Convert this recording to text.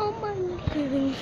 Oh my living